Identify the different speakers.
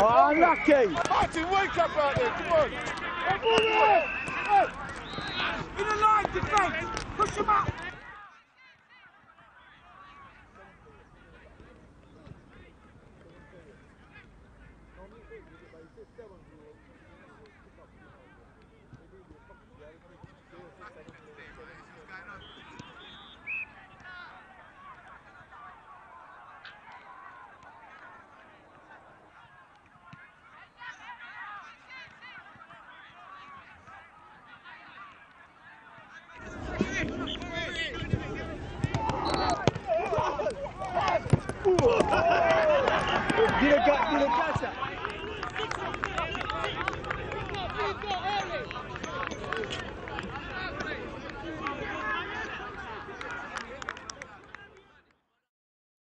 Speaker 1: Oh, unlucky!
Speaker 2: Martin, wake up out there, come on!
Speaker 3: In the line, defence! Push him up!
Speaker 1: Dile, dile casa.